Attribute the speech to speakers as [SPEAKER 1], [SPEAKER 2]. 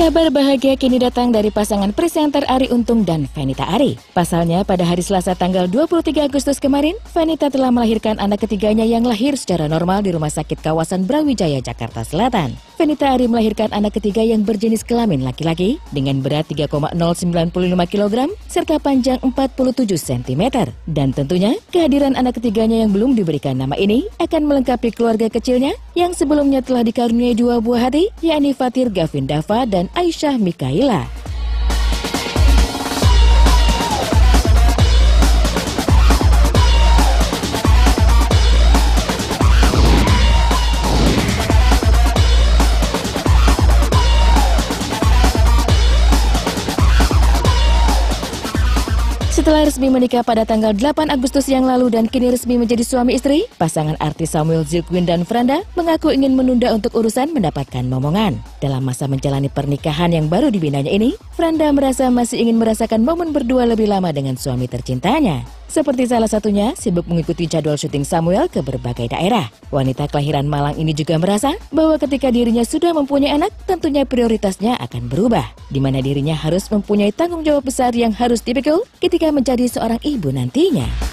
[SPEAKER 1] Kabar bahagia kini datang dari pasangan presenter Ari Untung dan Venita Ari. Pasalnya pada hari Selasa tanggal 23 Agustus kemarin, Venita telah melahirkan anak ketiganya yang lahir secara normal di Rumah Sakit Kawasan Brawijaya, Jakarta Selatan. Venita Ari melahirkan anak ketiga yang berjenis kelamin laki-laki dengan berat 3,095 kg serta panjang 47 cm. Dan tentunya kehadiran anak ketiganya yang belum diberikan nama ini akan melengkapi keluarga kecilnya yang sebelumnya telah dikaruniai dua buah hati, yakni Fatir Gavin Dava dan Aisyah Mikaela. Setelah resmi menikah pada tanggal 8 Agustus yang lalu dan kini resmi menjadi suami istri, pasangan artis Samuel Zilkwin dan Franda mengaku ingin menunda untuk urusan mendapatkan momongan. Dalam masa menjalani pernikahan yang baru dibinanya ini, Franda merasa masih ingin merasakan momen berdua lebih lama dengan suami tercintanya. Seperti salah satunya, sibuk mengikuti jadwal syuting Samuel ke berbagai daerah. Wanita kelahiran Malang ini juga merasa bahwa ketika dirinya sudah mempunyai anak, tentunya prioritasnya akan berubah. Di mana dirinya harus mempunyai tanggung jawab besar yang harus dipikul ketika menjadi seorang ibu nantinya.